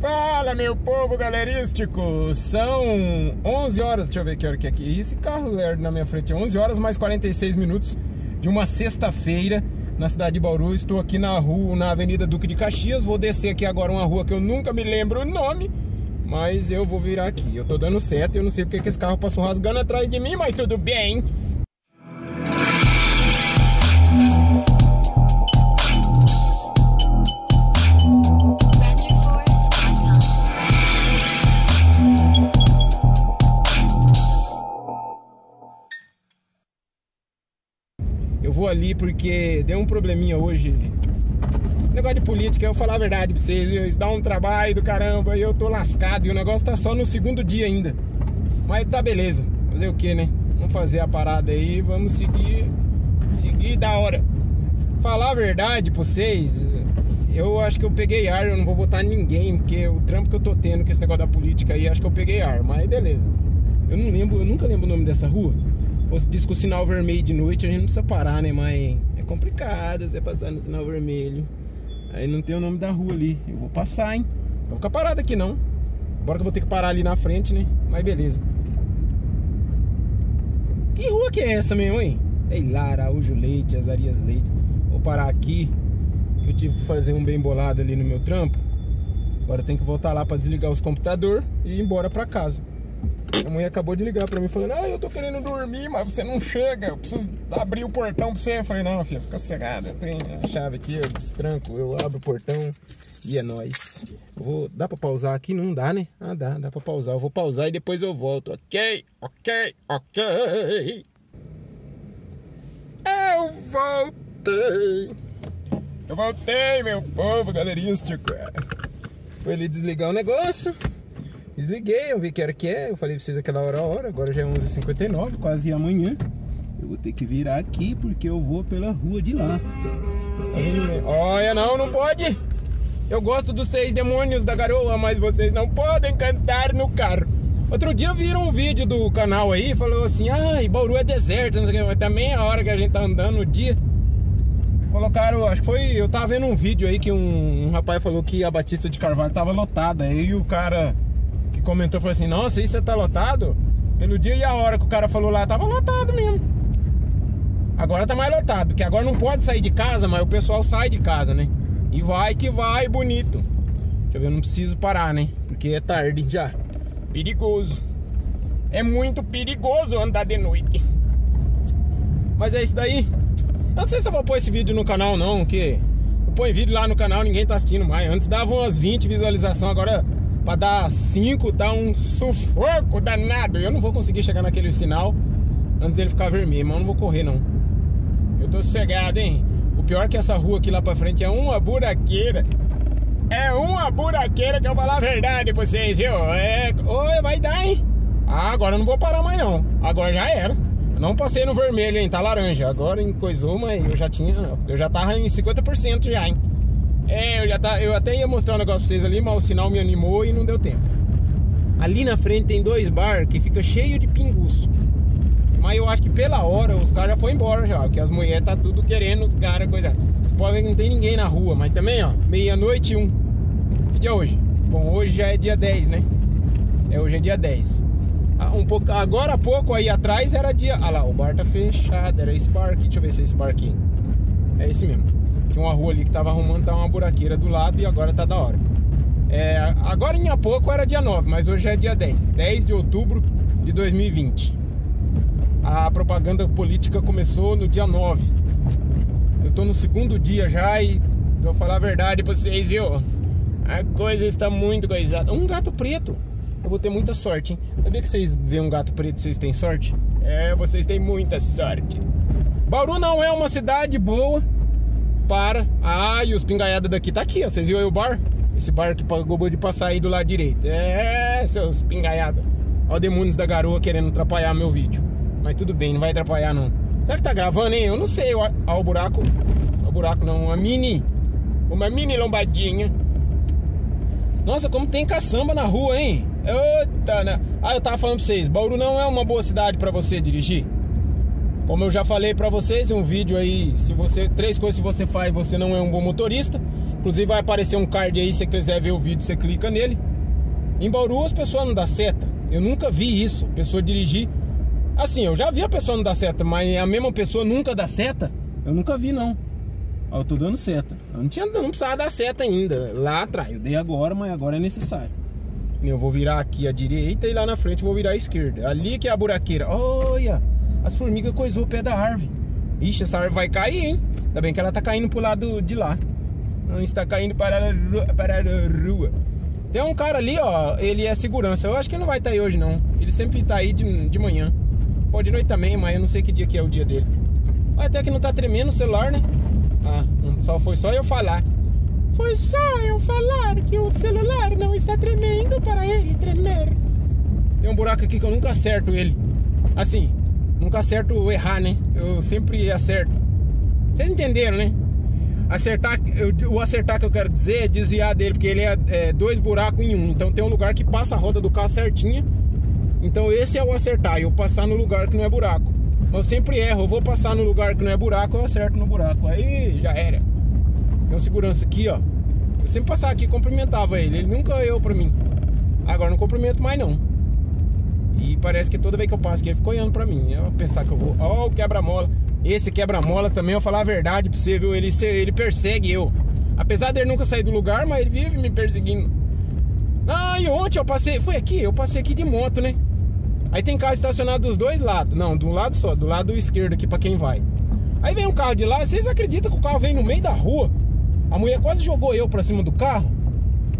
Fala, meu povo galerístico! São 11 horas, deixa eu ver que hora que é aqui. Esse carro lerdo na minha frente, 11 horas mais 46 minutos de uma sexta-feira na cidade de Bauru. Estou aqui na rua, na Avenida Duque de Caxias. Vou descer aqui agora uma rua que eu nunca me lembro o nome, mas eu vou virar aqui. Eu tô dando certo e eu não sei porque que esse carro passou rasgando atrás de mim, mas tudo bem. Vou ali porque deu um probleminha hoje. Negócio de política, eu vou falar a verdade pra vocês, isso dá um trabalho do caramba e eu tô lascado e o negócio tá só no segundo dia ainda. Mas tá beleza, fazer o que, né? Vamos fazer a parada aí, vamos seguir, seguir da hora. Falar a verdade pra vocês, eu acho que eu peguei ar, eu não vou votar ninguém, porque o trampo que eu tô tendo com esse negócio da política aí, acho que eu peguei ar, mas beleza. Eu não lembro, eu nunca lembro o nome dessa rua. Diz que o sinal vermelho de noite a gente não precisa parar, né? Mas é complicado você passar no sinal vermelho. Aí não tem o nome da rua ali. Eu vou passar, hein? Não vou ficar parado aqui não. Bora que eu vou ter que parar ali na frente, né? Mas beleza. Que rua que é essa mesmo, hein? Ei lá, Araújo Leite, Azarias Leite. Vou parar aqui. Que eu tive que fazer um bem bolado ali no meu trampo. Agora tem que voltar lá pra desligar os computadores e ir embora pra casa. A mulher acabou de ligar pra mim falando, ah, eu tô querendo dormir, mas você não chega, eu preciso abrir o portão pra você. Eu falei, não, filha, fica cegada, tem a chave aqui, eu destranco, eu abro o portão e é nóis. Vou, dá pra pausar aqui? Não dá, né? Ah, dá, dá pra pausar. Eu vou pausar e depois eu volto, ok? Ok, ok. Eu voltei. Eu voltei, meu povo galerístico. Foi ali desligar o negócio. Desliguei, eu vi que era que é. Eu falei pra vocês aquela hora a hora. Agora já é 11h59, quase amanhã. Eu vou ter que virar aqui porque eu vou pela rua de lá. Olha, não, não pode. Eu gosto dos seis demônios da garoa, mas vocês não podem cantar no carro. Outro dia viram um vídeo do canal aí, falou assim, ah, Bauru é deserto, não sei o que, mas também é a hora que a gente tá andando no dia. Colocaram, acho que foi, eu tava vendo um vídeo aí que um, um rapaz falou que a Batista de Carvalho tava lotada. Aí o cara que comentou falou assim, nossa, isso tá lotado? Pelo dia e a hora que o cara falou lá, tava lotado mesmo. Agora tá mais lotado, porque agora não pode sair de casa, mas o pessoal sai de casa, né? E vai que vai, bonito. Deixa eu ver, eu não preciso parar, né? Porque é tarde já. Perigoso. É muito perigoso andar de noite. Mas é isso daí. Eu não sei se eu vou pôr esse vídeo no canal não, que ponho vídeo lá no canal, ninguém tá assistindo mais. Antes dava umas 20 visualizações, agora pra dar 5 dá um sufoco danado. Eu não vou conseguir chegar naquele sinal antes dele ficar vermelho, mas eu não vou correr não. Eu tô sossegado, hein? O pior é que essa rua aqui lá pra frente é uma buraqueira. É uma buraqueira que eu vou falar a verdade pra vocês, viu? É... Oi, vai dar, hein? Ah, agora eu não vou parar mais não. Agora já era. Não passei no vermelho, hein? Tá laranja. Agora em coisou, eu já tinha... Eu já tava em 50% já, hein? É, eu já tá... Eu até ia mostrar um negócio pra vocês ali, mas o sinal me animou e não deu tempo. Ali na frente tem dois bar que fica cheio de pinguço. Mas eu acho que pela hora os caras já foram embora já, porque as mulheres tá tudo querendo os caras, coisa. Pode ver que não tem ninguém na rua, mas também, ó, meia-noite um. Que dia é hoje? Bom, hoje já é dia 10, né? É, hoje é dia 10. Ah, um pouco, agora há pouco aí atrás era dia. Ah lá, o bar tá fechado, era aqui, deixa eu ver se é esse bar aqui. É esse mesmo. Tinha uma rua ali que tava arrumando, tá uma buraqueira do lado e agora tá da hora. É, agora em pouco era dia 9, mas hoje é dia 10. 10 de outubro de 2020 a propaganda política começou no dia 9. Eu tô no segundo dia já e vou falar a verdade pra vocês, viu? A coisa está muito coisada. Um gato preto. Eu vou ter muita sorte, hein? Sabia que vocês veem um gato preto vocês têm sorte? É, vocês têm muita sorte. Bauru não é uma cidade boa para... Ah, e os pingaiados daqui tá aqui, ó. Vocês viram aí o bar? Esse bar que pagou de passar aí do lado direito. É, seus pingaiados. Ó o demônios da garoa querendo atrapalhar meu vídeo. Mas tudo bem, não vai atrapalhar não. Será que tá gravando, hein? Eu não sei. Olha o buraco. Olha o buraco não. Uma mini. Uma mini lombadinha. Nossa, como tem caçamba na rua, hein? Eita, né? Ah, eu tava falando pra vocês. Bauru não é uma boa cidade pra você dirigir. Como eu já falei pra vocês em um vídeo aí, se você três coisas que você faz, você não é um bom motorista. Inclusive vai aparecer um card aí, se você quiser ver o vídeo, você clica nele. Em Bauru as pessoas não dão seta. Eu nunca vi isso, pessoa dirigir. Assim, eu já vi a pessoa não dar seta, mas a mesma pessoa nunca dá seta? Eu nunca vi não. Ó, eu tô dando seta. Eu não, tinha, não precisava dar seta ainda, lá atrás. Eu dei agora, mas agora é necessário. Eu vou virar aqui à direita e lá na frente vou virar à esquerda. Ali que é a buraqueira. Olha, as formigas coisou o pé da árvore. Ixi, essa árvore vai cair, hein? Ainda bem que ela tá caindo pro lado de lá. Não está caindo para a rua. Para a rua. Tem um cara ali, ó, ele é segurança. Eu acho que ele não vai estar tá aí hoje, não. Ele sempre tá aí de, de manhã. Pode de noite também, mas eu não sei que dia que é o dia dele. Até que não tá tremendo o celular, né? Ah, só foi só eu falar. Foi só eu falar que o celular não está tremendo para ele tremer. Tem um buraco aqui que eu nunca acerto ele. Assim, nunca acerto errar, né? Eu sempre acerto. Vocês entenderam, né? Acertar, eu, o acertar que eu quero dizer é desviar dele, porque ele é, é dois buracos em um. Então tem um lugar que passa a roda do carro certinha. Então esse é o acertar, eu passar no lugar que não é buraco. Eu sempre erro, eu vou passar no lugar que não é buraco, eu acerto no buraco. Aí já era. Tem um segurança aqui, ó. Eu sempre passava aqui cumprimentava ele. Ele nunca eu pra mim. Agora não cumprimento mais não. E parece que toda vez que eu passo aqui, ele fica olhando pra mim. Eu pensar que eu vou. Ó, oh, o quebra-mola. Esse quebra-mola também, eu falar a verdade pra você, viu? Ele, ele persegue eu. Apesar dele nunca sair do lugar, mas ele vive me perseguindo. Ah, e ontem eu passei. Foi aqui, eu passei aqui de moto, né? Aí tem carro estacionado dos dois lados. Não, do lado só, do lado esquerdo aqui pra quem vai. Aí vem um carro de lá, vocês acreditam que o carro vem no meio da rua? A mulher quase jogou eu pra cima do carro.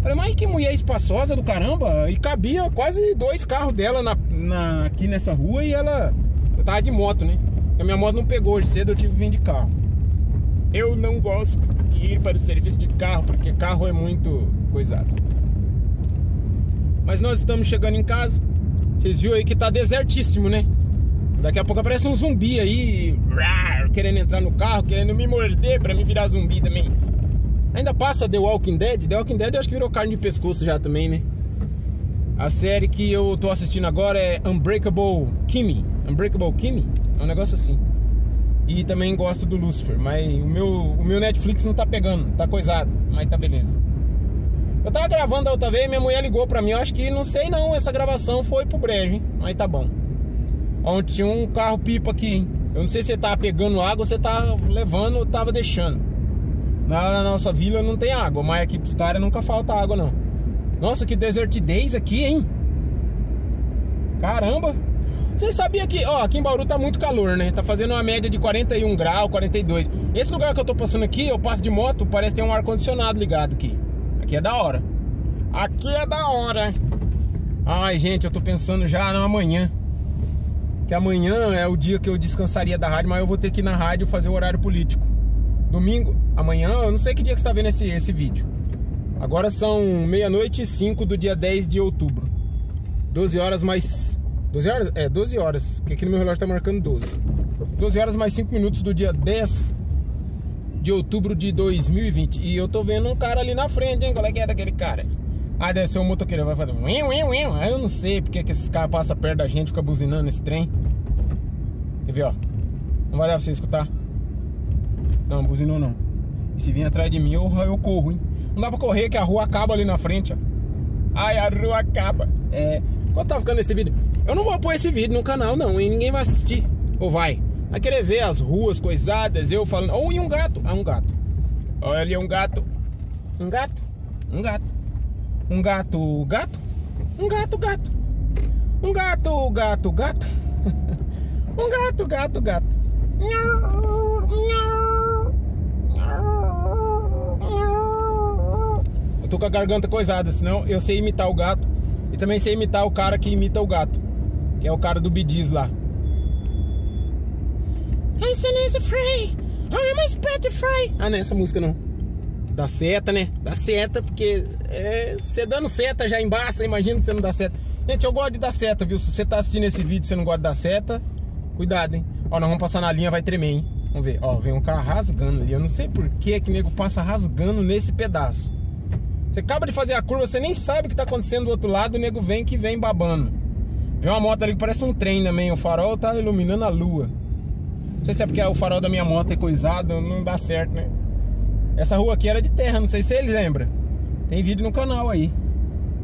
Falei, mas que mulher espaçosa do caramba. E cabia quase dois carros dela na, na, aqui nessa rua e ela. Eu tava de moto, né? A minha moto não pegou hoje cedo, eu tive que vir de carro. Eu não gosto de ir para o serviço de carro, porque carro é muito coisado. Mas nós estamos chegando em casa. Vocês viram aí que tá desertíssimo, né? Daqui a pouco aparece um zumbi aí, querendo entrar no carro, querendo me morder pra me virar zumbi também. Ainda passa The Walking Dead? The Walking Dead eu acho que virou carne de pescoço já também, né? A série que eu tô assistindo agora é Unbreakable Kimmy. Unbreakable Kimmy? É um negócio assim. E também gosto do Lucifer, mas o meu, o meu Netflix não tá pegando, tá coisado, mas tá beleza. Eu tava gravando a outra vez, minha mulher ligou pra mim, eu acho que, não sei não, essa gravação foi pro brejo, hein? Mas tá bom. Onde tinha um carro pipa aqui, hein? Eu não sei se você tava pegando água você tava levando ou tava deixando. Na, nossa vila não tem água, mas aqui pros caras nunca falta água, não. Nossa, que desertidez aqui, hein? Caramba! Você sabia que, ó, aqui em Bauru tá muito calor, né? Tá fazendo uma média de 41 graus, 42. Esse lugar que eu tô passando aqui, eu passo de moto, parece ter um ar-condicionado ligado aqui. Aqui é da hora. Aqui é da hora. Ai, gente, eu tô pensando já no amanhã. Que amanhã é o dia que eu descansaria da rádio, mas eu vou ter que ir na rádio fazer o horário político. Domingo, amanhã, eu não sei que dia que você está vendo esse, esse vídeo. Agora são meia-noite e cinco do dia 10 de outubro. 12 horas mais... 12 horas? É, 12 horas. Porque aqui no meu relógio tá marcando 12. 12 horas mais 5 minutos do dia 10 de outubro de 2020. E eu tô vendo um cara ali na frente, hein? Qual é que é daquele cara? Ah, deve ser um motoqueiro. Vai fazer... Eu não sei porque que esses caras passam perto da gente ficam buzinando esse trem. Quer ver, ó? Não vai dar pra você escutar? Não, buzinou não. Se vir atrás de mim, eu, eu corro, hein? Não dá pra correr, que a rua acaba ali na frente, ó. Ai, a rua acaba. É. Quanto tá ficando esse vídeo? Eu não vou pôr esse vídeo no canal, não, e ninguém vai assistir. Ou vai? Vai querer ver as ruas coisadas, eu falando. Ou e um gato. Ah, um gato. Olha ali, um gato. Um gato. Um gato. Um gato, gato. Um gato, gato. Um gato, gato, gato. um gato, gato, gato. Eu tô com a garganta coisada, senão eu sei imitar o gato. E também sei imitar o cara que imita o gato. Que é o cara do Bidiz lá. Hey, Sanessa Frey! Oh, I'm spread fry! Ah, não é essa música não. Dá seta, né? Dá seta, porque é, você dando seta já embaça, imagina você não dá seta. Gente, eu gosto de dar seta, viu? Se você tá assistindo esse vídeo e você não gosta de dar seta, cuidado, hein? Ó, nós vamos passar na linha, vai tremer, hein? Vamos ver. Ó, vem um carro rasgando ali. Eu não sei por que que o nego passa rasgando nesse pedaço. Você acaba de fazer a curva, você nem sabe o que está acontecendo do outro lado, o nego vem que vem babando. Vem uma moto ali que parece um trem também, o farol tá iluminando a lua. Não sei se é porque o farol da minha moto é coisado, não dá certo, né? Essa rua aqui era de terra, não sei se ele lembra. Tem vídeo no canal aí.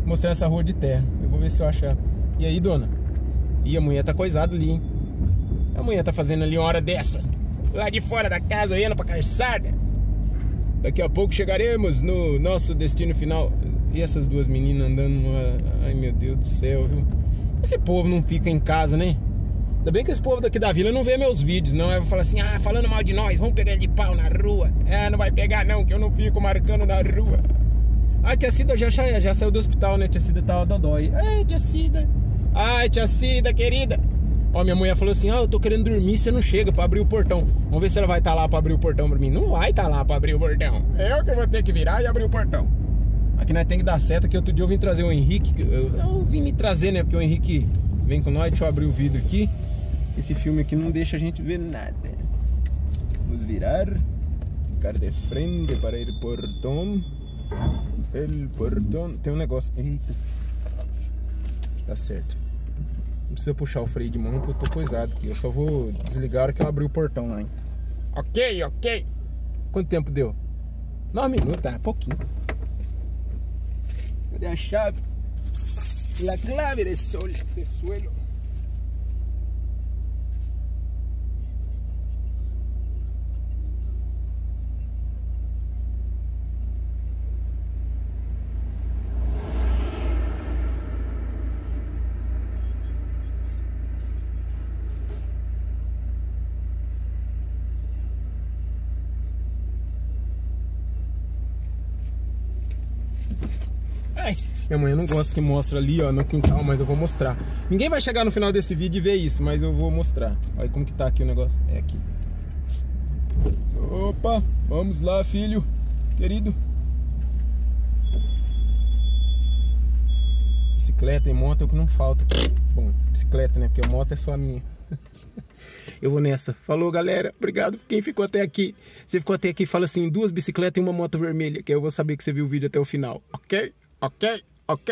Mostrando essa rua de terra. Eu vou ver se eu achar. E aí, dona? E a mulher tá coisada ali, hein? A mulher tá fazendo ali uma hora dessa. Lá de fora da casa, indo pra calçada. Daqui a pouco chegaremos no nosso destino final. E essas duas meninas andando numa... Ai, meu Deus do céu, viu? Esse povo não fica em casa, né? Ainda bem que esse povo daqui da vila não vê meus vídeos, não. É falar assim, ah, falando mal de nós, vamos pegar de pau na rua. É, não vai pegar não, que eu não fico marcando na rua. A tia Cida já, já, já saiu do hospital, né? Tia Cida tava dodói. Ai, tia Cida. Ai, tia Cida, querida. Ó, minha mulher falou assim, ah, eu tô querendo dormir, você não chega pra abrir o portão. Vamos ver se ela vai estar tá lá pra abrir o portão pra mim. Não vai estar tá lá pra abrir o portão. É eu que vou ter que virar e abrir o portão. Aqui nós tem que dar seta, que outro dia eu vim trazer o Henrique. Eu, eu vim me trazer, né? Porque o Henrique vem com nós. Deixa eu abrir o vidro aqui. Esse filme aqui não deixa a gente ver nada. Vamos virar. Ficar de frente para o portão. El portão. Tem um negócio. Eita. Tá certo. Não precisa puxar o freio de mão que eu tô coisado aqui. Eu só vou desligar a hora que ela abrir o portão lá, hein? Ok, ok. Quanto tempo deu? 9 minutos, tá? Pouquinho. Cadê a chave? La clave de sol, de suelo. Ai, minha mãe não gosta que mostra ali, ó, no quintal, mas eu vou mostrar. Ninguém vai chegar no final desse vídeo e ver isso, mas eu vou mostrar. Olha como que tá aqui o negócio. É aqui. Opa, vamos lá, filho, querido. Bicicleta e moto é o que não falta. Bom, bicicleta, né? Porque moto é só a minha. Eu vou nessa. Falou, galera. Obrigado quem ficou até aqui. Você ficou até aqui, fala assim, duas bicicletas e uma moto vermelha, que eu vou saber que você viu o vídeo até o final. Ok? Ok? Ok?